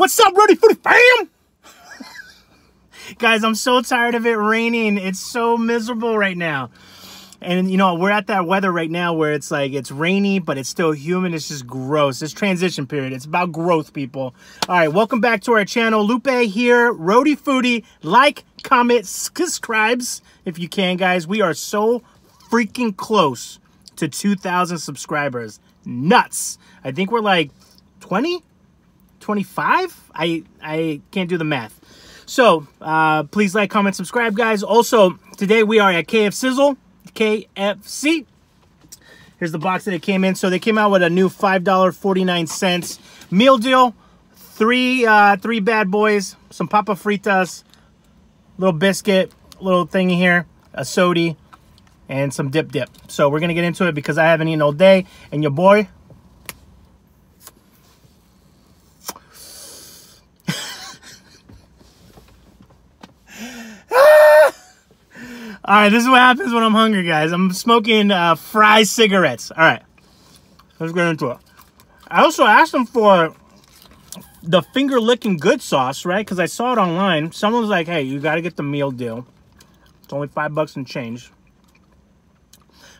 What's up, Rhody Foody fam? Guys, I'm so tired of it raining. It's so miserable right now. And, you know, we're at that weather right now where it's like, it's rainy, but it's still humid. It's just gross. This transition period. It's about growth, people. All right, welcome back to our channel. Lupe here, Rhody Foody. Like, comment, subscribes if you can, guys. We are so freaking close to 2,000 subscribers. Nuts. I think we're like 20, 25. I, I can't do the math. So uh, please like, comment, subscribe, guys. Also, today we are at KF Sizzle, KFC. Here's the box that it came in. So they came out with a new $5.49 meal deal. Three, uh, three bad boys, some papa fritas, little biscuit, little thingy here, a sody, and some dip dip. So we're gonna get into it because I haven't eaten all day, and your boy. All right, this is what happens when I'm hungry, guys. I'm smoking uh, fry cigarettes. All right, let's get into it. I also asked them for the finger licking good sauce, right? Because I saw it online. Someone was like, hey, you got to get the meal deal. It's only five bucks and change.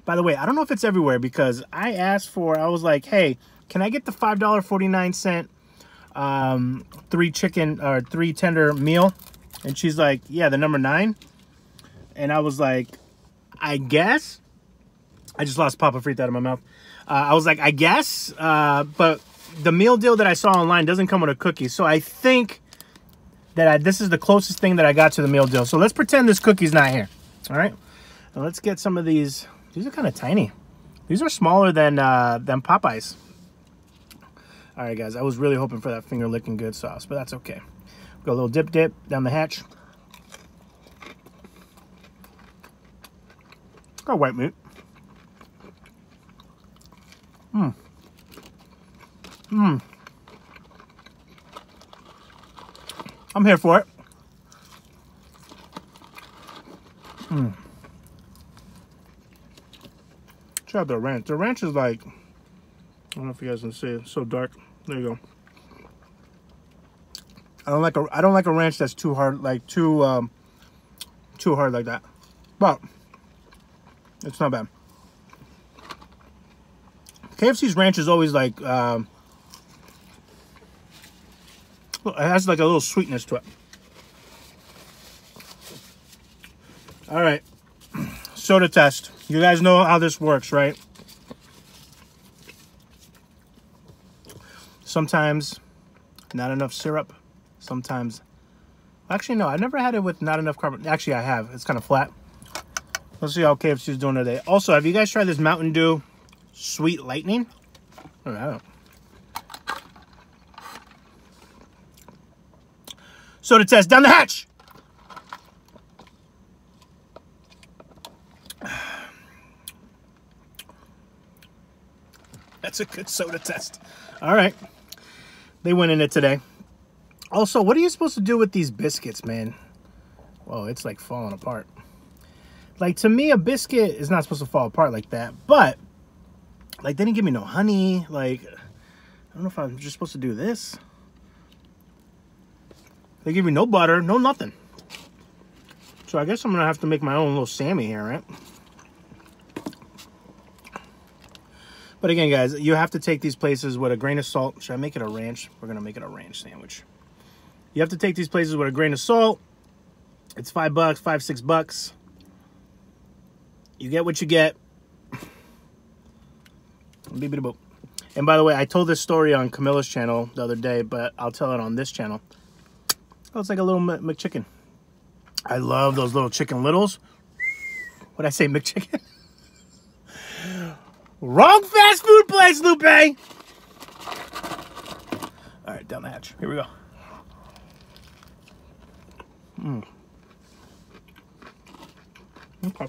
By the way, I don't know if it's everywhere because I asked for, I was like, hey, can I get the $5.49 um, three chicken or three tender meal? And she's like, yeah, the number nine. And I was like, I guess. I just lost Papa Frita out of my mouth. Uh, I was like, I guess. Uh, but the meal deal that I saw online doesn't come with a cookie. So I think that I, this is the closest thing that I got to the meal deal. So let's pretend this cookie's not here. All right. Now let's get some of these these are kind of tiny. These are smaller than uh, than Popeyes. All right, guys. I was really hoping for that finger licking good sauce, but that's okay. Got a little dip dip down the hatch. Got white meat. Mmm. Mmm. I'm here for it. Mmm. Try the ranch. The ranch is like, I don't know if you guys can see it. It's so dark. There you go. I don't like a I don't like a ranch that's too hard, like too um, too hard like that. But it's not bad. KFC's ranch is always like um, it has like a little sweetness to it. All right, soda test. You guys know how this works, right? Sometimes not enough syrup. Sometimes, actually, no, I never had it with not enough carbon. Actually, I have. It's kind of flat. Let's see how KFC is doing today. Also, have you guys tried this Mountain Dew Sweet Lightning? I don't. Soda test down the hatch. That's a good soda test. All right. They went in it today. Also, what are you supposed to do with these biscuits, man? Whoa, it's like falling apart. Like, to me, a biscuit is not supposed to fall apart like that. But, like, they didn't give me no honey. Like, I don't know if I'm just supposed to do this. They give me no butter, no nothing. So I guess I'm to have to make my own little Sammy here, right? But again, guys, you have to take these places with a grain of salt. Should I make it a ranch? We're to make it a ranch sandwich. You have to take these places with a grain of salt. It's five bucks, five, six bucks. You get what you get. And by the way, I told this story on Camilla's channel the other day, but I'll tell it on this channel. Oh, it's like a little McChicken. I love those little chicken littles. What I say, McChicken? Wrong fast food place, Lupe. All right, down the hatch. Here we go. Mm. Okay.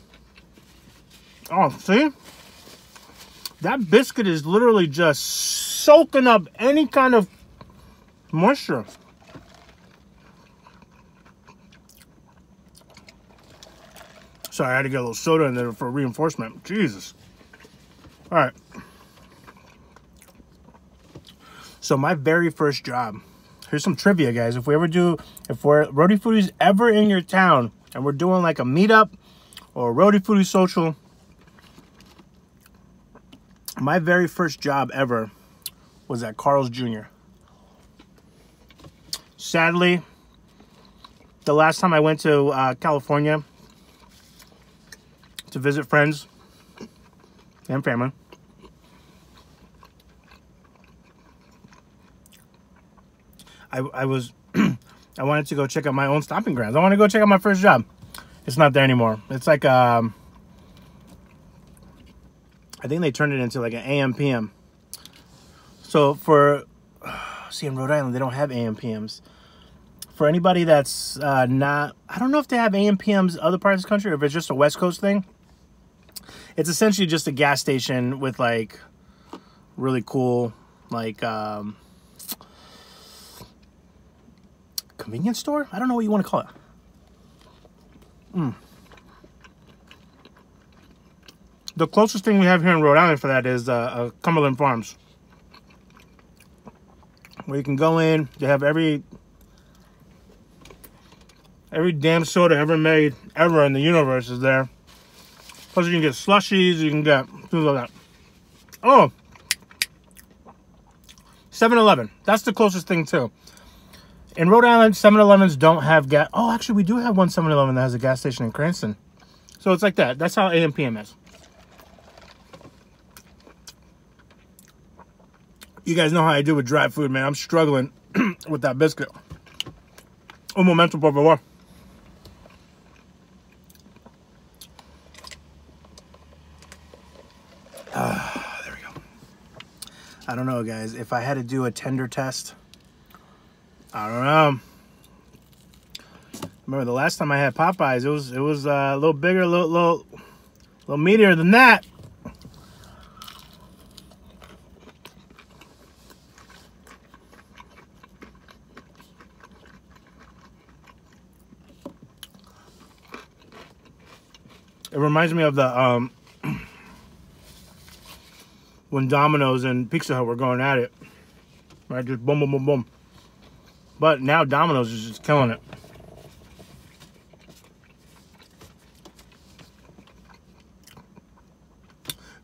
Oh, see? That biscuit is literally just soaking up any kind of moisture. Sorry, I had to get a little soda in there for reinforcement. Jesus. All right. So my very first job here's some trivia, guys. If we ever do, if we're Rhody Foodies ever in your town and we're doing like a meetup or Rhody Foody social, my very first job ever was at Carl's Jr. Sadly, the last time I went to uh, California to visit friends and family, I, I was I wanted to go check out my own stomping grounds. I want to go check out my first job. It's not there anymore. It's like um, I think they turned it into like an AM PM. So for see in Rhode Island they don't have AM PMs. For anybody that's uh, not, I don't know if they have AM PMs other parts of the country or if it's just a West Coast thing. It's essentially just a gas station with like really cool like um, convenience store. I don't know what you want to call it. Mm. The closest thing we have here in Rhode Island for that is uh, uh, Cumberland Farms. Where you can go in, they have every every damn soda ever made ever in the universe is there. Plus you can get slushies, you can get things like that. Oh, 7-Eleven. That's the closest thing too. In Rhode Island, 7-Elevens don't have gas. Oh, actually, we do have one 7-Eleven that has a gas station in Cranston. So it's like that. That's how AMPM is. You guys know how I do with dry food, man. I'm struggling with that biscuit. Un momento, por favor. Ah, there we go. I don't know, guys. If I had to do a tender test, I don't know. Remember the last time I had Popeyes, it was it was uh, a little bigger, a little little little meatier than that. Reminds me of the um, when Domino's and Pizza Hut were going at it. Right, just boom, boom, boom, boom. But now Domino's is just killing it.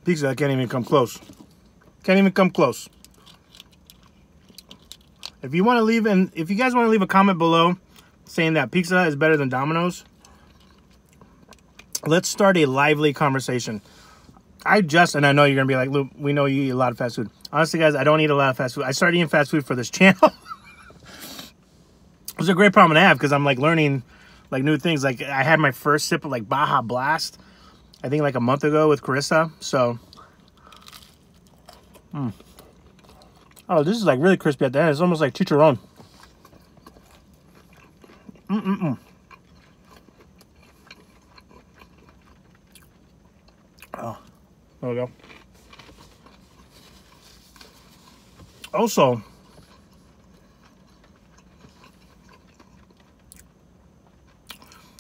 Pizza Hut can't even come close. Can't even come close. If you want to leave, and if you guys want to leave a comment below saying that Pizza Hut is better than Domino's, let's start a lively conversation. I just, and I know you're going to be like, Luke, we know you eat a lot of fast food. Honestly, guys, I don't eat a lot of fast food. I started eating fast food for this channel. it's a great problem to have because I'm like learning like new things. Like I had my first sip of like Baja Blast, I think like a month ago with Carissa. So, mm. oh, this is like really crispy at the end. It's almost like chicharron. Mm-mm-mm. There we go. Also,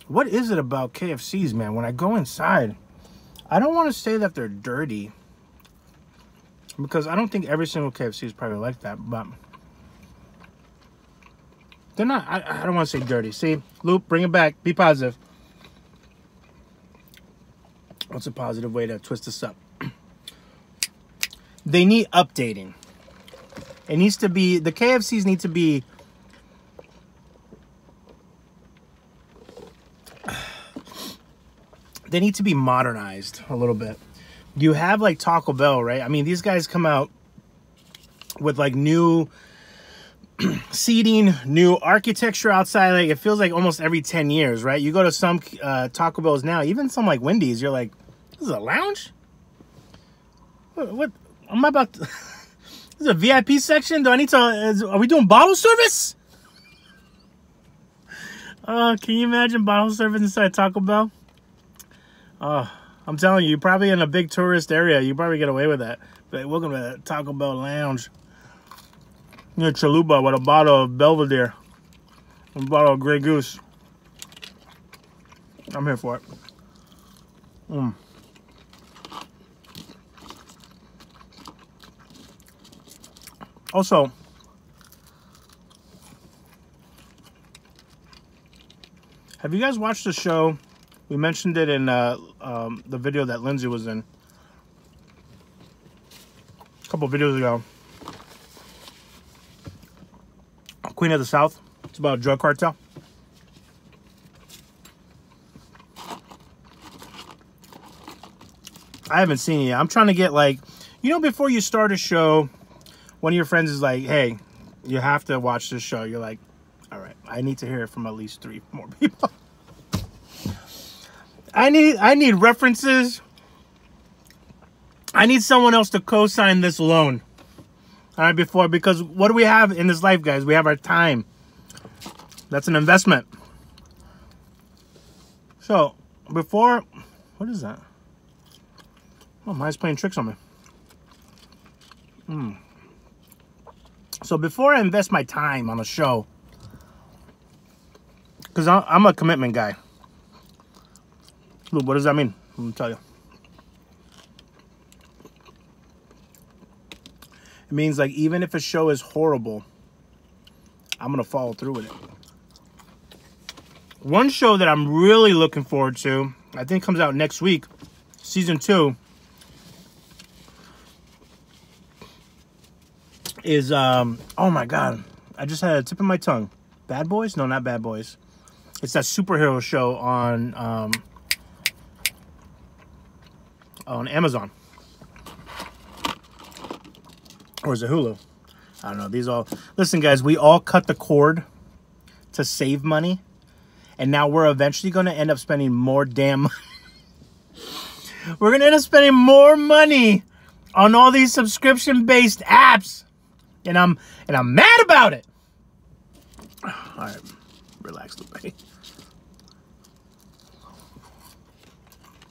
what is it about KFCs, man? When I go inside, I don't want to say that they're dirty because I don't think every single KFC is probably like that, but they're not. I, I don't want to say dirty. See, Loop, bring it back. Be positive. What's a positive way to twist this up? They need updating. It needs to be the KFCs need to be they need to be modernized a little bit. You have like Taco Bell, right? I mean, these guys come out with like new seating, new architecture outside. Like it feels like almost every 10 years, right? You go to some uh, Taco Bells now, even some like Wendy's, you're like, this is a lounge? What, what I'm about to, this is a VIP section. Do I need to, is, are we doing bottle service? Uh, can you imagine bottle service inside Taco Bell? Uh, I'm telling you, you're probably in a big tourist area. You probably get away with that. But welcome to Taco Bell Lounge. Near Chalupa with a bottle of Belvedere. A bottle of Grey Goose. I'm here for it. Mm. Also, have you guys watched the show? We mentioned it in uh, um, the video that Lindsay was in a couple videos ago. Queen of the South. It's about a drug cartel. I haven't seen it yet. I'm trying to get like, you know, before you start a show, one of your friends is like, hey, you have to watch this show. You're like, all right, I need to hear it from at least three more people. I need I need references. I need someone else to co-sign this loan. All right, before because what do we have in this life, guys? We have our time. That's an investment. So before, what is that? Oh, mine's playing tricks on me. Hmm. So before I invest my time on a show, because I'm a commitment guy. What does that mean? Let me tell you. It means like even if a show is horrible, I'm gonna follow through with it. One show that I'm really looking forward to, I think comes out next week, season two, is um oh my god, I just had a tip of my tongue. Bad Boys? No, not Bad Boys. It's that superhero show on um on Amazon. Or is it Hulu? I don't know. These all listen, guys. We all cut the cord to save money, and now we're eventually going to end up spending more damn. we're going to end up spending more money on all these subscription-based apps, and I'm and I'm mad about it. All right, relax, Lupe.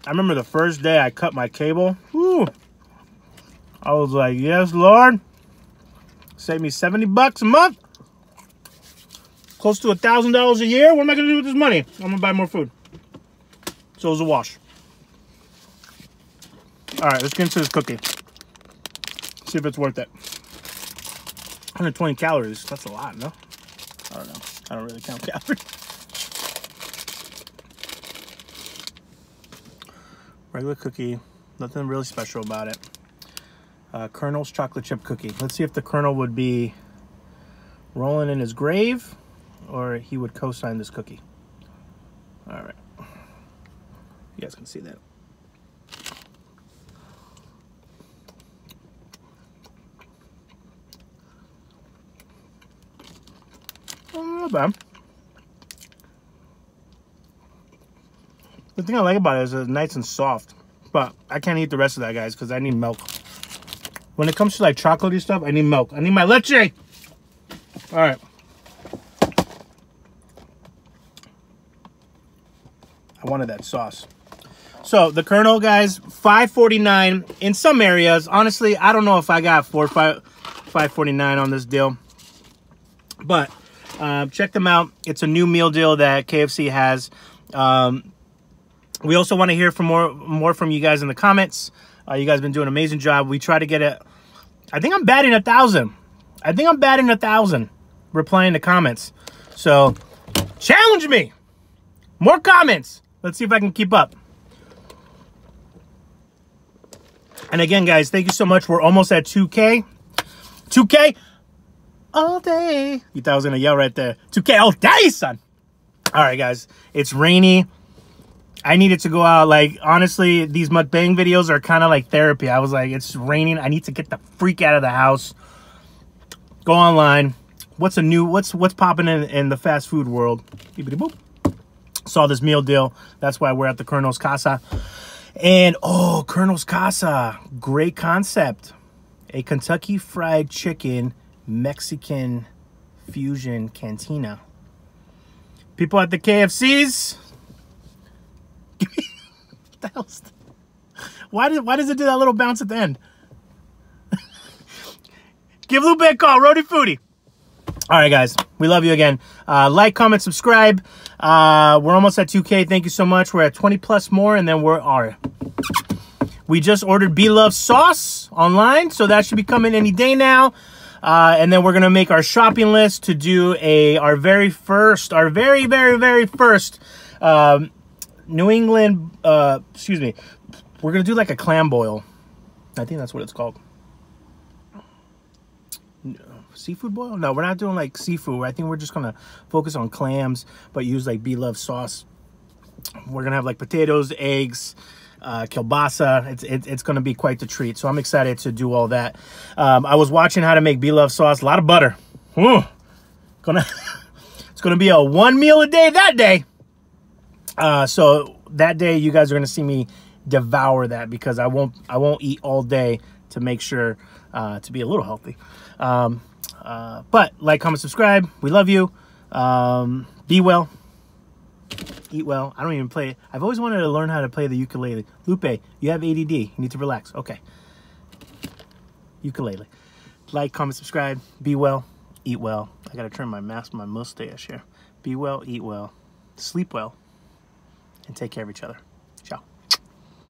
I remember the first day I cut my cable. Whew, I was like, yes, Lord. Save me 70 bucks a month. Close to a $1,000 a year. What am I going to do with this money? I'm going to buy more food. So it was a wash. All right, let's get into this cookie. See if it's worth it. 120 calories. That's a lot, no? I don't know. I don't really count calories. Regular cookie. Nothing really special about it uh, Colonel's chocolate chip cookie. Let's see if the Colonel would be rolling in his grave or he would co-sign this cookie. All right. You guys can see that. Oh, not bad. The thing I like about it is it's nice and soft. But I can't eat the rest of that, guys, because I need milk. When it comes to like chocolatey stuff, I need milk. I need my leche. All right. I wanted that sauce. So the Colonel, guys, five forty nine in some areas. Honestly, I don't know if I got four five five forty nine on this deal, but uh, check them out. It's a new meal deal that KFC has. Um, we also want to hear from more more from you guys in the comments. Uh, you guys been doing an amazing job. We try to get it. I think I'm batting a thousand. I think I'm batting a thousand replying to comments. So challenge me. More comments. Let's see if I can keep up. And again, guys, thank you so much. We're almost at 2K. 2K all day. You thought I was going to yell right there. 2K all day, son. All right, guys. It's rainy. I needed to go out. Like, honestly, these mukbang videos are kind of like therapy. I was like, it's raining. I need to get the freak out of the house. Go online. What's a new, what's what's popping in, in the fast food world? Saw this meal deal. That's why we're at the Colonel's Casa. And, oh, Colonel's Casa. Great concept. A Kentucky Fried Chicken Mexican fusion cantina. People at the KFCs, why did why does it do that little bounce at the end? Give Lupe a call, Rhody Foody. All right, guys, we love you again. Uh, like, comment, subscribe. Uh, we're almost at 2K. Thank you so much. We're at 20 plus more, and then we're are. We just ordered B Love sauce online, so that should be coming any day now. Uh, and then we're gonna make our shopping list to do a our very first, our very very very first um, New England. Uh, excuse me. We're gonna do like a clam boil. I think that's what it's called. Seafood boil? No, we're not doing like seafood. I think we're just gonna focus on clams, but use like Be Love sauce. We're gonna have like potatoes, eggs, uh, kielbasa. It's it, it's gonna be quite the treat. So I'm excited to do all that. Um, I was watching how to make Be Love sauce. A lot of butter. Ooh, gonna it's gonna be a one meal a day that day. Uh, so that day you guys are gonna see me devour that because I won't I won't eat all day to make sure uh, to be a little healthy. Um, uh, but like, comment, subscribe. We love you. Um, be well. Eat well. I don't even play it. I've always wanted to learn how to play the ukulele. Lupe, you have ADD. You need to relax. Okay. Ukulele. Like, comment, subscribe. Be well. Eat well. I gotta trim my mask, my mustache here. Be well, eat well, sleep well, and take care of each other.